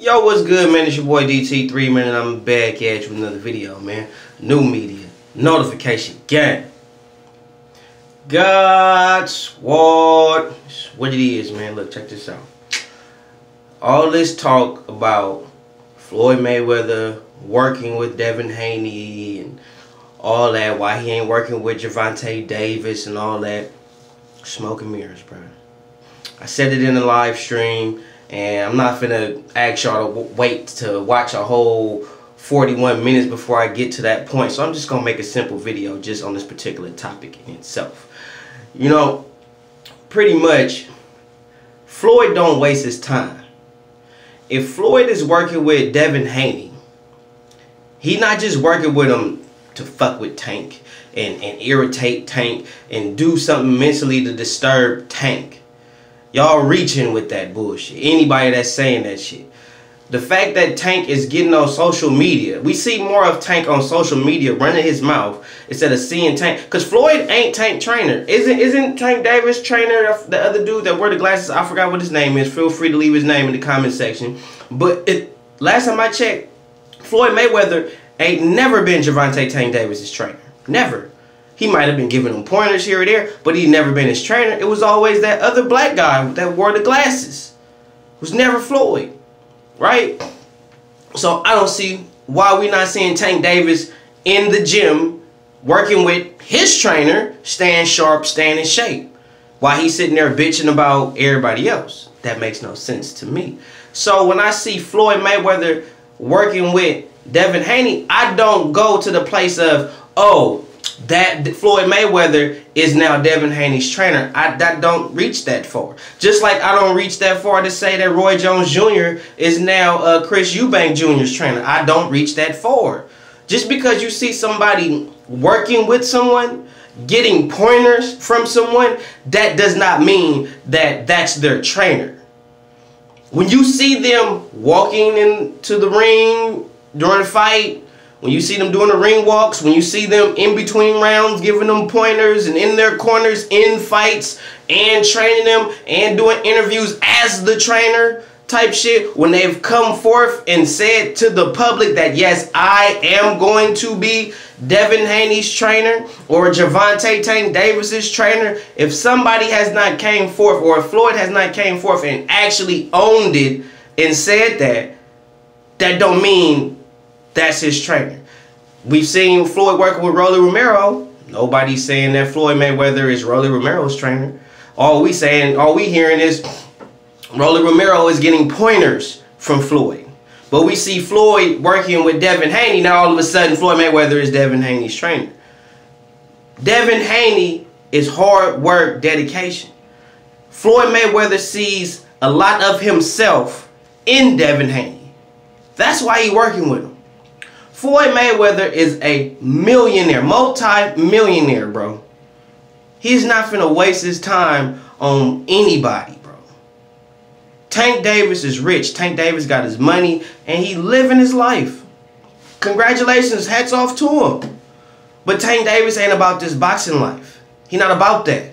Yo, what's good, man? It's your boy DT3, man, and I'm back at you with another video, man. New media, notification, gang. God's what? What it is, man. Look, check this out. All this talk about Floyd Mayweather working with Devin Haney and all that, why he ain't working with Gervonta Davis and all that. Smoke and mirrors, bro. I said it in the live stream. And I'm not finna ask y'all to wait to watch a whole 41 minutes before I get to that point. So I'm just gonna make a simple video just on this particular topic in itself. You know, pretty much, Floyd don't waste his time. If Floyd is working with Devin Haney, he not just working with him to fuck with Tank and, and irritate Tank and do something mentally to disturb Tank. Y'all reaching with that bullshit. Anybody that's saying that shit. The fact that Tank is getting on social media, we see more of Tank on social media running his mouth instead of seeing Tank. Cause Floyd ain't Tank trainer. Isn't isn't Tank Davis trainer the other dude that wore the glasses? I forgot what his name is. Feel free to leave his name in the comment section. But it last time I checked, Floyd Mayweather ain't never been Gervonta Tank Davis's trainer. Never. He might have been giving him pointers here or there, but he'd never been his trainer. It was always that other black guy that wore the glasses. It was never Floyd, right? So I don't see why we're not seeing Tank Davis in the gym working with his trainer, staying sharp, staying in shape. Why he's sitting there bitching about everybody else. That makes no sense to me. So when I see Floyd Mayweather working with Devin Haney, I don't go to the place of, oh, that Floyd Mayweather is now Devin Haney's trainer. I that don't reach that far. Just like I don't reach that far to say that Roy Jones Jr. is now uh, Chris Eubank Jr.'s trainer. I don't reach that far. Just because you see somebody working with someone, getting pointers from someone, that does not mean that that's their trainer. When you see them walking into the ring during a fight, when you see them doing the ring walks, when you see them in between rounds giving them pointers and in their corners in fights and training them and doing interviews as the trainer type shit, when they've come forth and said to the public that yes, I am going to be Devin Haney's trainer or Gervonta Tank Davis's trainer, if somebody has not came forth or Floyd has not came forth and actually owned it and said that, that don't mean that's his trainer. We've seen Floyd working with Rolly Romero. Nobody's saying that Floyd Mayweather is Rolly Romero's trainer. All we saying, all we hearing is Rolly Romero is getting pointers from Floyd. But we see Floyd working with Devin Haney. Now all of a sudden Floyd Mayweather is Devin Haney's trainer. Devin Haney is hard work, dedication. Floyd Mayweather sees a lot of himself in Devin Haney. That's why he's working with him. Floyd Mayweather is a millionaire, multi-millionaire, bro. He's not finna waste his time on anybody, bro. Tank Davis is rich. Tank Davis got his money and he living his life. Congratulations, hats off to him. But Tank Davis ain't about this boxing life. He not about that.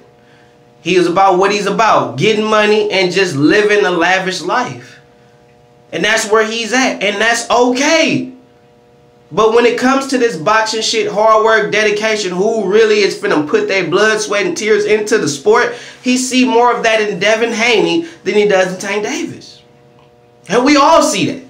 He is about what he's about, getting money and just living a lavish life. And that's where he's at. And that's okay. But when it comes to this boxing shit, hard work, dedication, who really is finna put their blood, sweat, and tears into the sport, he see more of that in Devin Haney than he does in Tank Davis. And we all see that.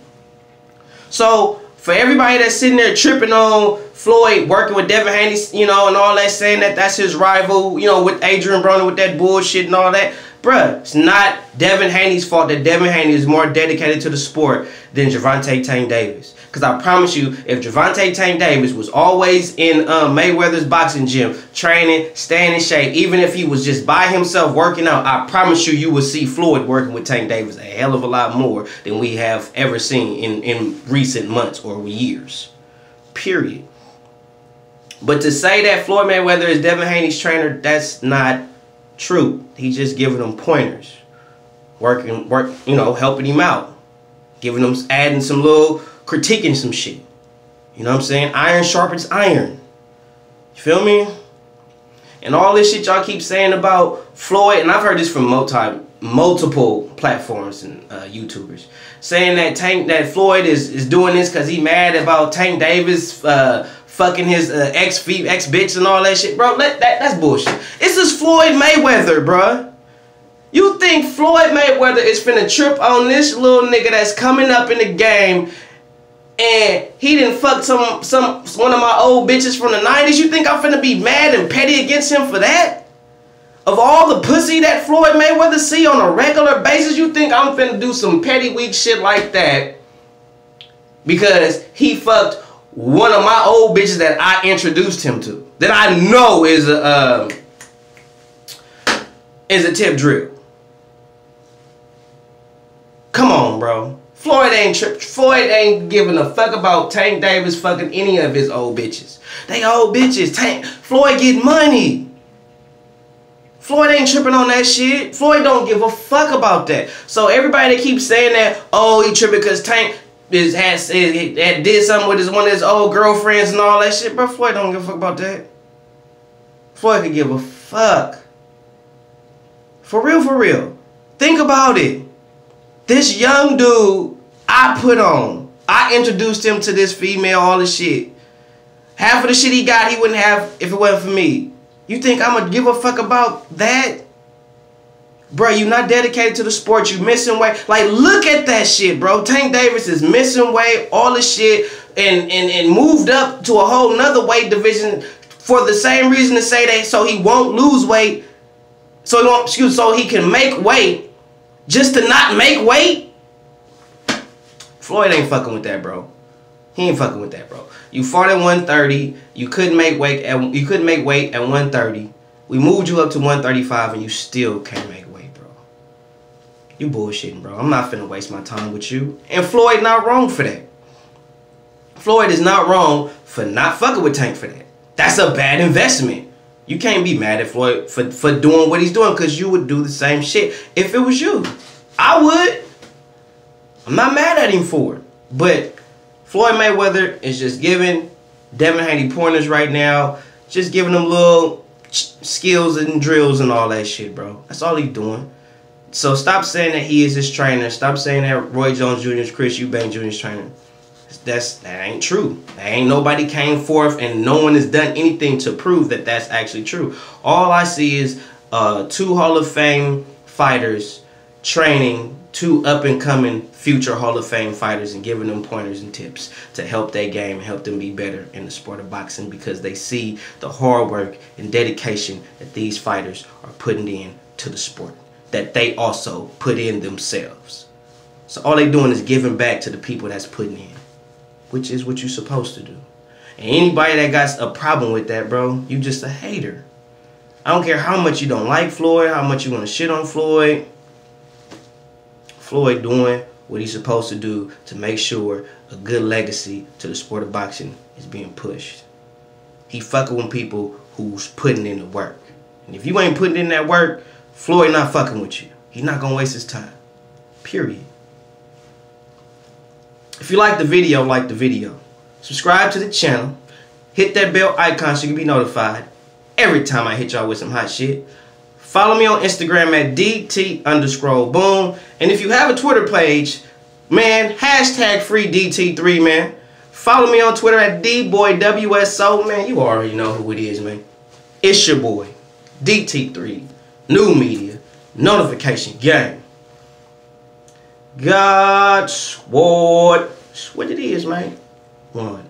So for everybody that's sitting there tripping on Floyd working with Devin Haney, you know, and all that, saying that that's his rival, you know, with Adrian Broner with that bullshit and all that, bruh, it's not Devin Haney's fault that Devin Haney is more dedicated to the sport than Gervonta Tank Davis. Because I promise you, if Gervonta Tank Davis was always in um, Mayweather's boxing gym, training, staying in shape, even if he was just by himself working out, I promise you, you would see Floyd working with Tank Davis a hell of a lot more than we have ever seen in, in recent months or years. Period. But to say that Floyd Mayweather is Devin Haney's trainer, that's not true. He's just giving them pointers. Working, work, you know, helping him out. Giving them, adding some little critiquing some shit. You know what I'm saying? Iron sharpens iron. You feel me? And all this shit y'all keep saying about Floyd, and I've heard this from multi multiple platforms and uh, YouTubers saying that Tank that Floyd is is doing this because he mad about Tank Davis uh, fucking his uh, ex ex bitch and all that shit, bro. Let, that that's bullshit. This is Floyd Mayweather, bro. You think Floyd Mayweather is finna trip on this little nigga that's coming up in the game and he didn't fuck some some one of my old bitches from the 90s? You think I'm finna be mad and petty against him for that? Of all the pussy that Floyd Mayweather see on a regular basis, you think I'm finna do some petty weak shit like that because he fucked one of my old bitches that I introduced him to that I know is a uh, is a tip drill. Come on, bro. Floyd ain't tri- Floyd ain't giving a fuck about Tank Davis fucking any of his old bitches. They old bitches. Tank Floyd get money. Floyd ain't tripping on that shit. Floyd don't give a fuck about that. So everybody that keeps saying that, oh, he tripping because Tank is has is, had did something with his one of his old girlfriends and all that shit, bro. Floyd don't give a fuck about that. Floyd could give a fuck. For real, for real. Think about it. This young dude I put on. I introduced him to this female, all this shit. Half of the shit he got, he wouldn't have if it wasn't for me. You think I'm gonna give a fuck about that? Bro, you not dedicated to the sport. You missing weight. Like, look at that shit, bro. Tank Davis is missing weight, all this shit, and, and, and moved up to a whole nother weight division for the same reason to say that so he won't lose weight. So he won't, excuse, so he can make weight just to not make weight? Floyd ain't fucking with that, bro. He ain't fucking with that, bro. You fought at 130. You couldn't make weight at you couldn't make weight at 130. We moved you up to 135 and you still can't make weight. You bullshitting, bro. I'm not finna waste my time with you. And Floyd not wrong for that. Floyd is not wrong for not fucking with Tank for that. That's a bad investment. You can't be mad at Floyd for, for doing what he's doing because you would do the same shit if it was you. I would. I'm not mad at him for it. But Floyd Mayweather is just giving Devin Haney pointers right now. Just giving him little skills and drills and all that shit, bro. That's all he's doing. So stop saying that he is his trainer. Stop saying that Roy Jones Jr. is Chris Eubank Jr.'s trainer. That's that ain't true. That ain't nobody came forth and no one has done anything to prove that that's actually true. All I see is uh, two Hall of Fame fighters training two up and coming future Hall of Fame fighters and giving them pointers and tips to help their game help them be better in the sport of boxing because they see the hard work and dedication that these fighters are putting in to the sport that they also put in themselves. So all they doing is giving back to the people that's putting in, which is what you're supposed to do. And anybody that got a problem with that, bro, you just a hater. I don't care how much you don't like Floyd, how much you want to shit on Floyd. Floyd doing what he's supposed to do to make sure a good legacy to the sport of boxing is being pushed. He fucking with people who's putting in the work. And if you ain't putting in that work, Floyd not fucking with you. He's not gonna waste his time. Period. If you like the video, like the video. Subscribe to the channel. Hit that bell icon so you can be notified every time I hit y'all with some hot shit. Follow me on Instagram at DT underscore boom. And if you have a Twitter page, man, hashtag free DT3, man. Follow me on Twitter at DBoyWSO, man. You already know who it is, man. It's your boy, DT3, new media, notification game. God, what? What it is, man. One.